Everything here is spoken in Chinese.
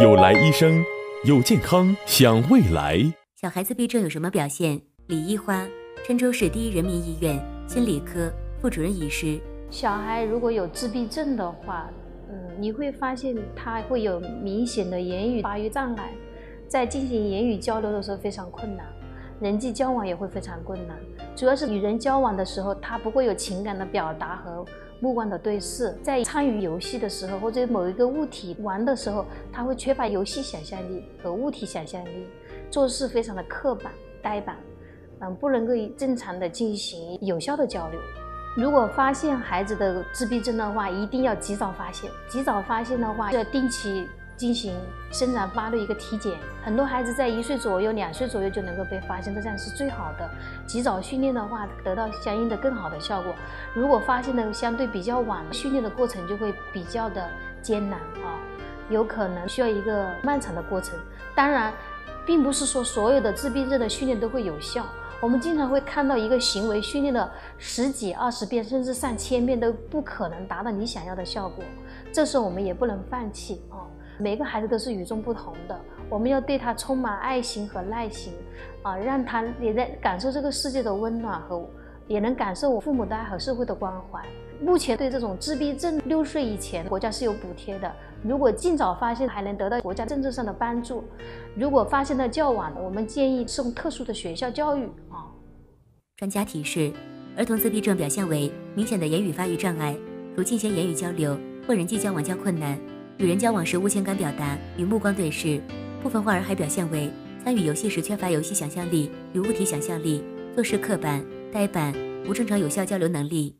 有来医生，有健康想未来。小孩自闭症有什么表现？李一花，郴州市第一人民医院心理科副主任医师。小孩如果有自闭症的话，嗯，你会发现他会有明显的言语发育障碍，在进行言语交流的时候非常困难，人际交往也会非常困难。主要是与人交往的时候，他不会有情感的表达和目光的对视。在参与游戏的时候，或者某一个物体玩的时候，他会缺乏游戏想象力和物体想象力，做事非常的刻板、呆板，嗯，不能够正常的进行有效的交流。如果发现孩子的自闭症的话，一定要及早发现。及早发现的话，要定期进行生长发育一个体检。很多孩子在一岁左右、两岁左右就能够被发现，这样是最好的。及早训练的话，得到相应的更好的效果。如果发现的相对比较晚，训练的过程就会比较的艰难啊，有可能需要一个漫长的过程。当然，并不是说所有的自闭症的训练都会有效。我们经常会看到一个行为训练了十几、二十遍，甚至上千遍都不可能达到你想要的效果。这时候我们也不能放弃啊！每个孩子都是与众不同的，我们要对他充满爱心和耐心啊，让他也在感受这个世界的温暖和，也能感受我父母的爱和社会的关怀。目前对这种自闭症，六岁以前国家是有补贴的。如果尽早发现，还能得到国家政策上的帮助；如果发现的较晚，我们建议送特殊的学校教育啊。专家提示：儿童自闭症表现为明显的言语发育障碍，如进行言语交流或人际交往较困难，与人交往时无情感表达与目光对视。部分患儿还表现为参与游戏时缺乏游戏想象力与物体想象力，做事刻板、呆板，无正常有效交流能力。